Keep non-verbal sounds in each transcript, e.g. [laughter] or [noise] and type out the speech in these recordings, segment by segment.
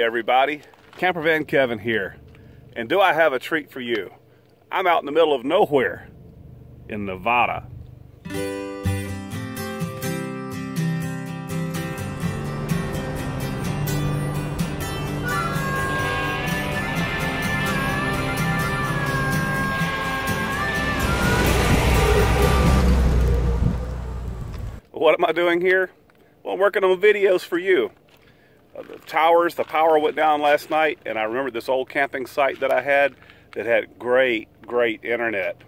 Everybody, Campervan Kevin here. And do I have a treat for you? I'm out in the middle of nowhere in Nevada. What am I doing here? Well, I'm working on videos for you. Uh, the towers, the power went down last night, and I remember this old camping site that I had that had great, great internet.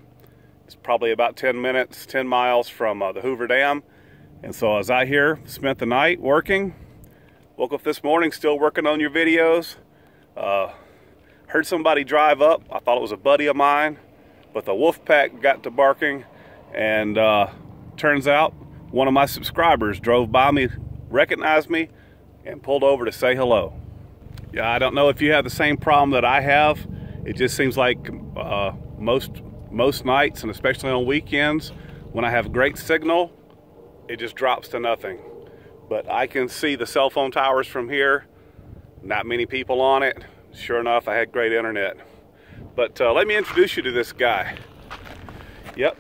It's probably about 10 minutes, 10 miles from uh, the Hoover Dam. And so as I was out here, spent the night working, woke up this morning still working on your videos. Uh, heard somebody drive up. I thought it was a buddy of mine, but the wolf pack got to barking, and uh, turns out one of my subscribers drove by me, recognized me, and pulled over to say hello. Yeah, I don't know if you have the same problem that I have. It just seems like uh, most most nights, and especially on weekends, when I have great signal, it just drops to nothing. But I can see the cell phone towers from here. Not many people on it. Sure enough, I had great internet. But uh, let me introduce you to this guy. Yep,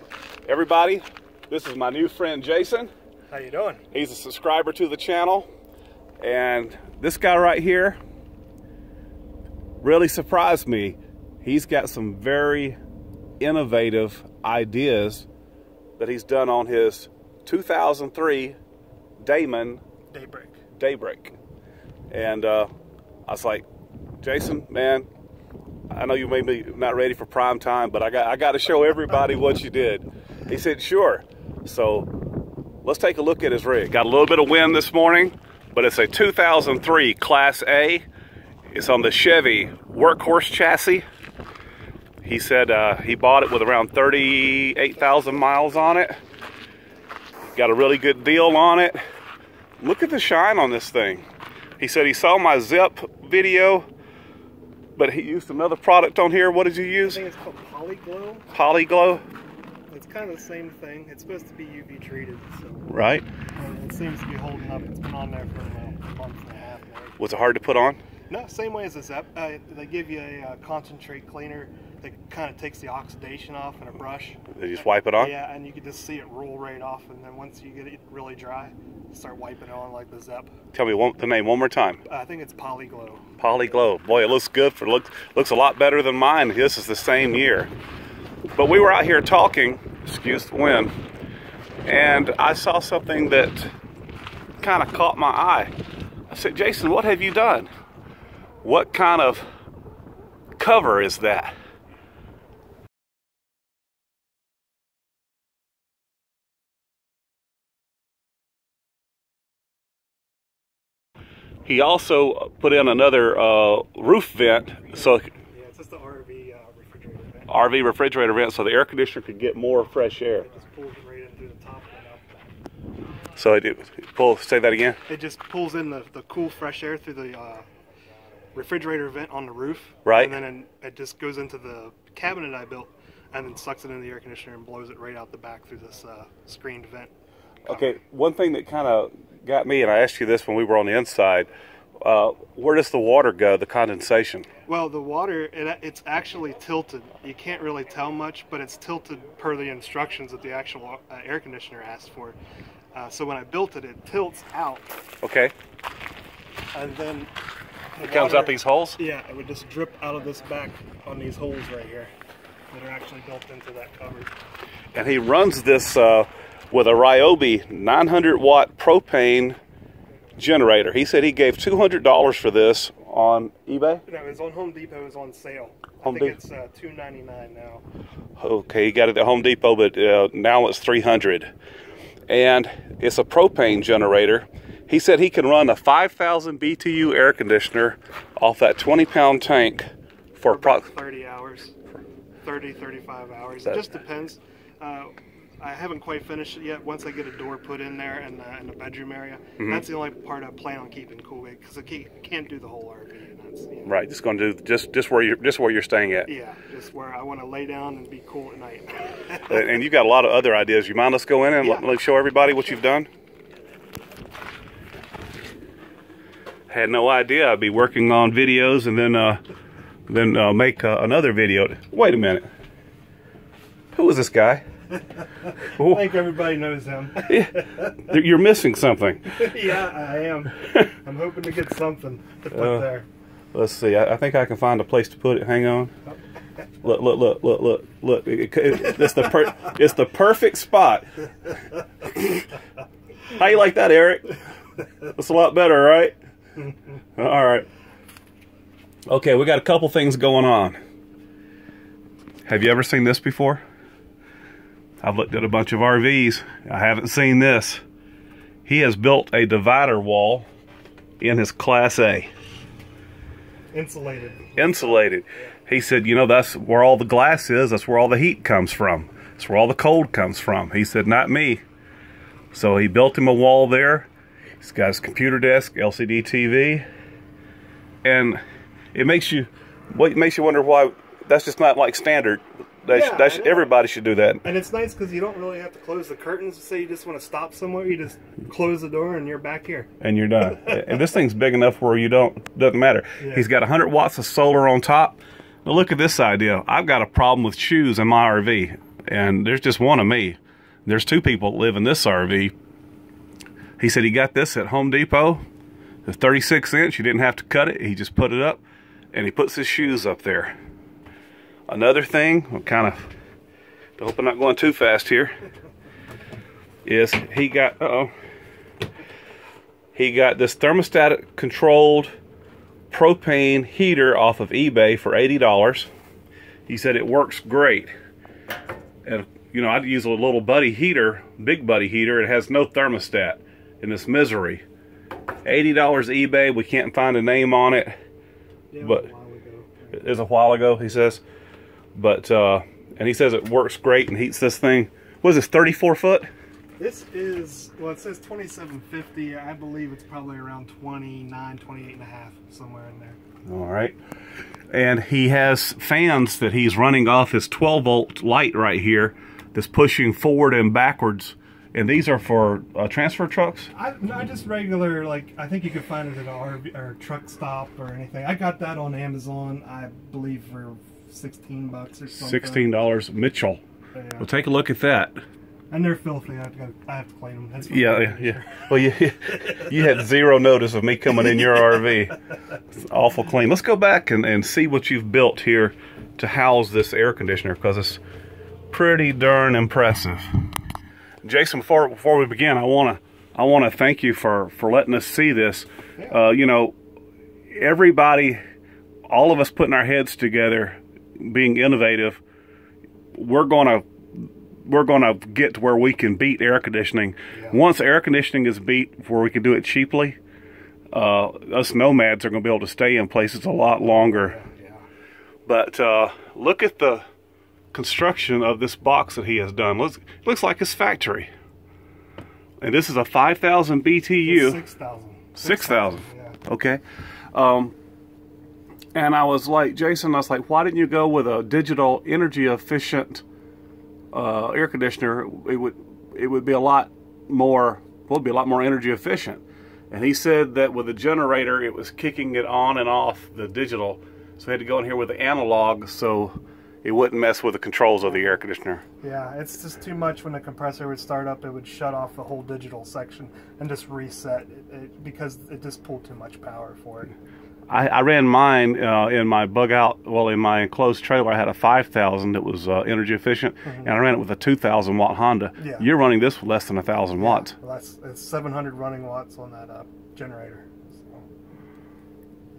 everybody, this is my new friend Jason. How you doing? He's a subscriber to the channel. And this guy right here really surprised me. He's got some very innovative ideas that he's done on his 2003 Damon Daybreak. Daybreak. And uh, I was like, Jason, man, I know you may be not ready for prime time, but I got I got to show everybody what you did. He said, sure. So let's take a look at his rig. Got a little bit of wind this morning, but it's a 2003 Class A. It's on the Chevy Workhorse chassis. He said uh, he bought it with around 38,000 miles on it. Got a really good deal on it. Look at the shine on this thing. He said he saw my Zep video, but he used another product on here. What did you use? I think it's called Polyglow. Polyglow, kind of the same thing. It's supposed to be UV treated, so right? and it seems to be holding up. It's been on there for a month and a half now. Was it hard to put on? No, same way as a Zep. Uh, they give you a uh, concentrate cleaner that kind of takes the oxidation off in a brush. You just wipe it on? Yeah, and you can just see it roll right off. And then once you get it really dry, start wiping it on like the Zep. Tell me one, the name one more time. Uh, I think it's Polyglow. Polyglow. Boy, it looks good. For looks looks a lot better than mine. This is the same year. But we were out here talking. Excuse the wind. And I saw something that kind of caught my eye. I said, Jason, what have you done? What kind of cover is that? He also put in another uh, roof vent, so Yeah, it's just the RV uh, refrigerator vent. RV refrigerator vent, so the air conditioner could get more fresh air. It just pulls it right in through the top and up. So it pull. Say that again. It just pulls in the, the cool fresh air through the uh, refrigerator vent on the roof. Right. And then it just goes into the cabinet I built and then sucks it into the air conditioner and blows it right out the back through this uh, screened vent. Okay, one thing that kind of got me, and I asked you this when we were on the inside. Uh, where does the water go? The condensation. Well, the water, it, it's actually tilted. You can't really tell much, but it's tilted per the instructions that the actual uh, air conditioner asked for. Uh, so when I built it, it tilts out Okay, and then the it comes water- out these holes. Yeah, it would just drip out of this back on these holes right here that are actually built into that cover. And he runs this uh, with a Ryobi 900 watt propane generator. He said he gave $200 for this on eBay. No, it was on Home Depot. It was on sale. Home I think Depot. it's uh, two ninety nine now. Okay, he got it at Home Depot, but uh, now it's 300. And it's a propane generator. He said he can run a 5,000 BTU air conditioner off that 20 pound tank for About approximately. thirty hours, 30, 35 hours. That- it just depends. Uh, I haven't quite finished it yet. Once I get a door put in there in the, in the bedroom area, Mm-hmm. that's the only part I plan on keeping cool because I can't, can't do the whole RV. And that's, you know, Right, just going to do just just where you're just where you're staying at. Yeah, just where I want to lay down and be cool at night. [laughs] And and you've got a lot of other ideas. You mind? Let's go in and let, Yeah. let show everybody what you've done. Had no idea I'd be working on videos and then uh, then uh, make uh, another video. Wait a minute. Who is this guy? I think everybody knows him. You're missing something. [laughs] yeah, I am. [laughs] I'm hoping to get something to put Uh, there. Let's see. I, I think I can find a place to put it. Hang on. Look, look, look, look, look, look. It- it- it's the per, it's the perfect spot. [laughs] How you like that, Eric? That's a lot better, right? All right. Okay, we got a couple things going on. Have you ever seen this before? I've looked at a bunch of RVs. I haven't seen this. He has built a divider wall in his Class A Insulated. insulated. He said, you know, that's where all the glass is. That's where all the heat comes from. That's where all the cold comes from. He said, not me. So he built him a wall there. He's got his computer desk, LCD TV, and it makes you, what makes you wonder why that's just not like standard. That Yeah, should, that I should, everybody should do that. And it's nice because you don't really have to close the curtains. Say you just want to stop somewhere, you just close the door and you're back here. and you're done. [laughs] and this thing's big enough where you don't doesn't matter. Yeah. He's got 100 watts of solar on top. Now look at this idea. I've got a problem with shoes in my RV, and there's just one of me. There's two people that live in this RV. He said he got this at Home Depot. The 36 inch. You didn't have to cut it. He just put it up, and he puts his shoes up there. Another thing, I'm kind of I hope I'm not going too fast here. Is he got? Uh oh. He got this thermostatic controlled propane heater off of eBay for $80. He said it works great. And, you know, I'd use a little buddy heater, big buddy heater. It has no thermostat in this misery. $80 eBay. We can't find a name on it. Yeah, But- a while ago. It was a while ago, he says. But, uh, and he says it works great and heats this thing. What is this, 34 foot? This is, well, it says 2750. I believe it's probably around 29, 28 and a half, somewhere in there. All right. And he has fans that he's running off his 12 volt light right here that's pushing forward and backwards. And these are for uh, transfer trucks? I, no, just regular, like, I think you could find it at a RV, or truck stop or anything. I got that on Amazon, I believe, for 16 bucks or something. $16 Mitchell. Yeah. Well, take a look at that. And they're filthy. I have to, I have to clean them. That's my Yeah, yeah, yeah. Well, you, [laughs] you had zero notice of me coming in your RV. It's awful clean. Let's go back and, and see what you've built here to house this air conditioner because it's pretty darn impressive. Jason, before before we begin, I want to I want to thank you for for letting us see this. Uh, you know, everybody, all of us putting our heads together, being innovative. We're gonna we're gonna get to where we can beat air conditioning. Once air conditioning is beat, where we can do it cheaply, uh, us nomads are gonna be able to stay in places a lot longer. Yeah. But uh, look at the construction of this box that he has done. Looks looks like his factory. And this is a 5,000 BTU. 6,000. 6,000. Yeah. Okay. Um, and I was like, Jason, I was like, why didn't you go with a digital energy efficient uh, air conditioner? It would it would be a lot more it'd be a lot more energy efficient. And he said that with the generator, it was kicking it on and off the digital. So he had to go in here with the analog so it wouldn't mess with the controls of the air conditioner. Yeah, it's just too much when the compressor would start up. It would shut off the whole digital section and just reset it, it, because it just pulled too much power for it. I, I ran mine uh, in my bug out, well, in my enclosed trailer. I had a 5,000 that was uh, energy efficient, and I ran it with a 2,000 watt Honda. Yeah. You're running this with less than a 1,000 watts. Well, that's it's 700 running watts on that uh, generator.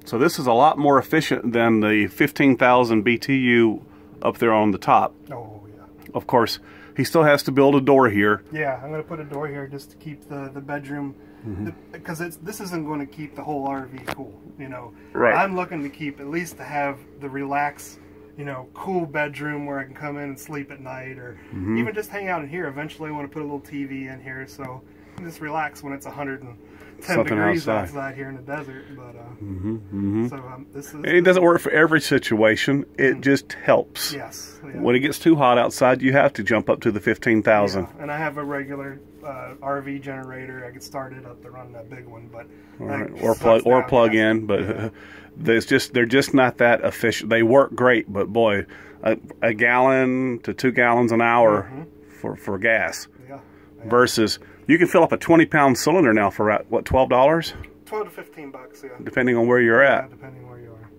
So, this is a lot more efficient than the 15,000 BTU up there on the top. oh yeah, Of course, he still has to build a door here. yeah. I'm gonna put a door here just to keep the the bedroom Mm-hmm. because it's this isn't going to keep the whole RV cool. You know, Right. I'm looking to keep at least to have the relax. You know, cool bedroom where I can come in and sleep at night, or Mm-hmm. even just hang out in here. Eventually, I want to put a little TV in here so I can just relax when it's 110 10 something degrees outside. outside. here in the desert, but uh, hmm hmm so um, this is It doesn't work for every situation. It just helps. yes. Yeah. When it gets too hot outside, you have to jump up to the 15,000. Yeah, And I have a regular uh, RV generator. I get started up to run that big one, but right. Or plug or plug in, but Yeah. [laughs] there's just they're just not that efficient. They work great, but boy, a, a gallon to two gallons an hour Mm-hmm. for for gas yeah, versus you can fill up a 20 pound cylinder now for about, what twelve dollars, twelve to fifteen bucks. Yeah, depending on where you're yeah at. depending where you are.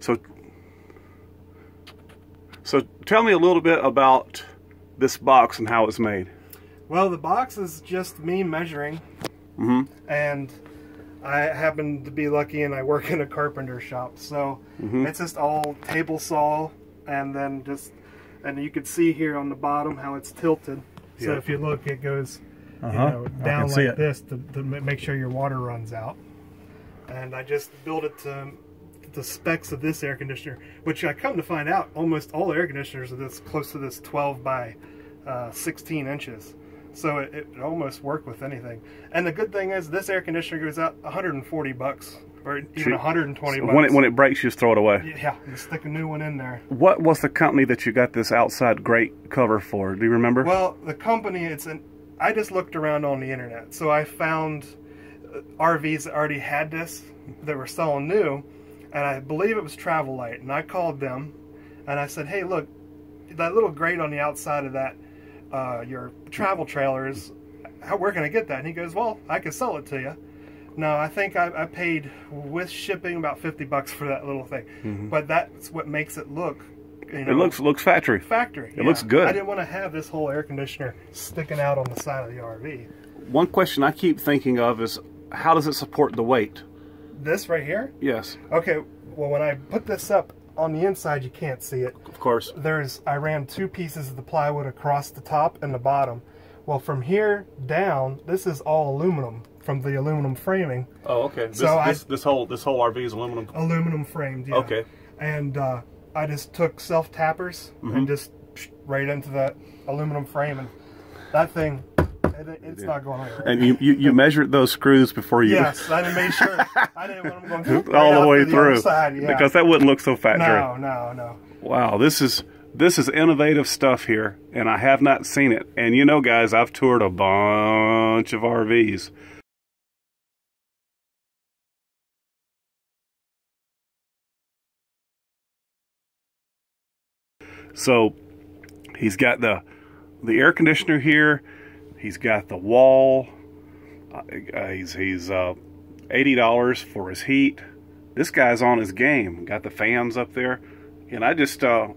So, so tell me a little bit about this box and how it's made. Well, the box is just me measuring, hmm and I happen to be lucky and I work in a carpenter shop, so Mhm. it's just all table saw, and then just and you can see here on the bottom how it's tilted. So Yeah. if you look, it goes you Uh-huh. know, I down can see like it. this to, to make sure your water runs out. And I just built it to the specs of this air conditioner, which I come to find out almost all air conditioners are this close to this 12 by uh, 16 inches. So it, it almost work with anything. And the good thing is this air conditioner goes out 140 bucks or even Cheap. 120 bucks. When it when it breaks, you just throw it away. yeah, you stick a new one in there. What was the company that you got this outside grate cover for? Do you remember? Well, the company, it's an. I just looked around on the internet, so I found uh, RVs that already had this that were selling new, and I believe it was Travel Lite, and I called them, and I said, "Hey, look, that little grate on the outside of that, uh, your travel trailers, how where can I get that?" And he goes, "Well, I can sell it to you." No, I think I, I paid with shipping about fifty bucks for that little thing, but that's what makes it look. You know, it looks looks factory. factory. It looks good. I didn't want to have this whole air conditioner sticking out on the side of the RV. One question I keep thinking of is how does it support the weight? This right here? Yes, Okay, well, when I put this up on the inside, you can't see it. of course. There's, I ran two pieces of the plywood across the top and the bottom. Well, from here down, this is all aluminum from the aluminum framing. Oh, okay. This, So I- this, this whole this whole RV is aluminum. Aluminum framed, yeah. Okay. And uh, I just took self tappers Mm-hmm. and just psh, right into that aluminum frame, and that thing, it, it's not going anywhere. And you, you, you measured those screws before you Yes, I didn't make sure. I didn't want them going right [laughs] all the way through side, yeah. because that wouldn't look so factory. no, no, no. Wow, this is this is innovative stuff here, and I have not seen it. And you know, guys, I've toured a bunch of RVs. So he's got the the air conditioner here. He's got the wall. Uh, uh, he's he's uh, eighty dollars for his heat. This guy's on his game. Got the fans up there, and I just uh,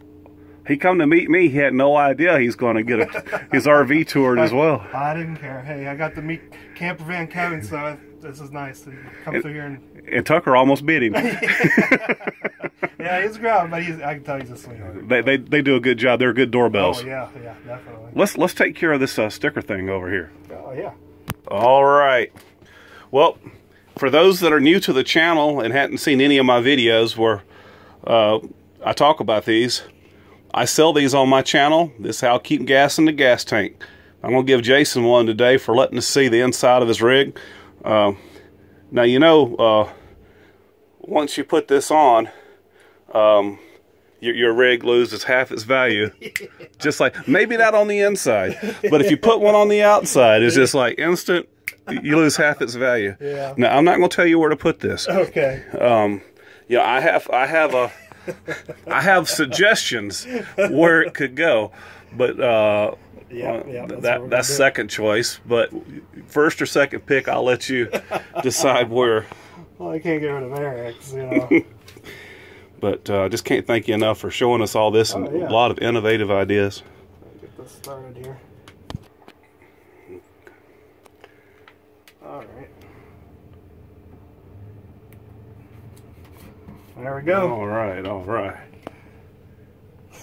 he come to meet me. He had no idea he's going to get a, [laughs] his RV toured as well. I didn't care. Hey, I got to meet Campervan Kevin, so I, this is nice to come through here and And Tucker almost beat him. [laughs] [laughs] [laughs] yeah, he's a but he's I can tell he's a sweetheart. they, they they do a good job. They're good doorbells. Oh yeah, yeah, definitely. Let's let's take care of this uh, sticker thing over here. Oh yeah. All right. Well, for those that are new to the channel and hadn't seen any of my videos where uh, I talk about these, I sell these on my channel. This is how I keep gas in the gas tank. I'm going to give Jason one today for letting us see the inside of his rig. Uh, now, you know, uh, once you put this on, um, your, your rig loses half its value. [laughs] just like, maybe not on the inside, but if you put one on the outside, it's just like instant, you lose half its value. Yeah. Now, I'm not going to tell you where to put this. Okay. Um, yeah, I have, I have a, I have suggestions where it could go, but uh, Yeah, uh, yeah, that's that that's second choice. But first or second pick, I'll let you [laughs] decide where. Well, I can't get rid of Eric's, you know. [laughs] But uh, I just can't thank you enough for showing us all this and Oh, yeah. a lot of innovative ideas. get this started here. All right. There we go. All right, all right.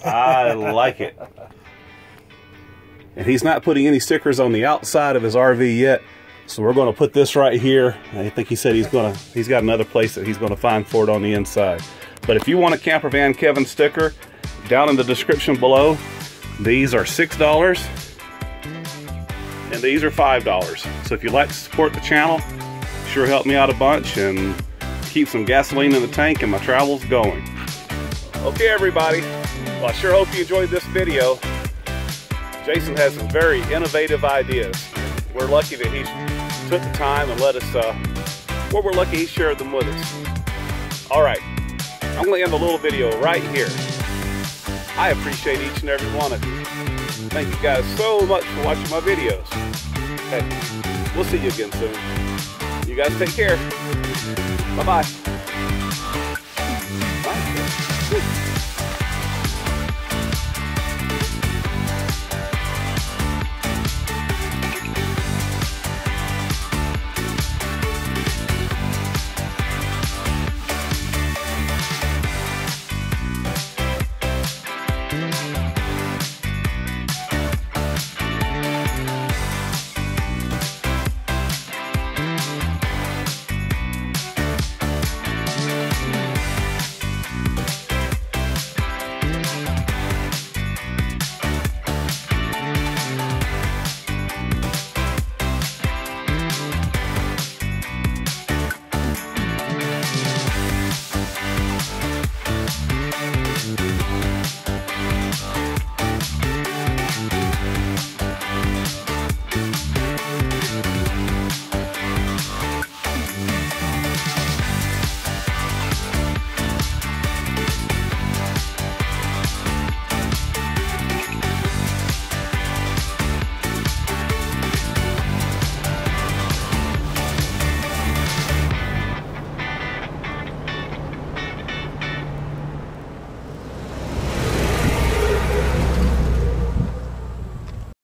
I like it. And he's not putting any stickers on the outside of his RV yet. So we're going to put this right here. I think he said he's going to he's got another place that he's going to find for it on the inside. But if you want a Campervan Kevin sticker, down in the description below, these are $6 and these are $5. So if you'd like to support the channel, sure help me out a bunch and keep some gasoline in the tank and my travels going. Okay, everybody. Well, I sure hope you enjoyed this video. Jason has some very innovative ideas. We're lucky that he took the time and let us, uh, well, we're lucky he shared them with us. All right, I'm gonna end the little video right here. I appreciate each and every one of you. Thank you guys so much for watching my videos. Hey, we'll see you again soon. You guys take care. Bye-bye.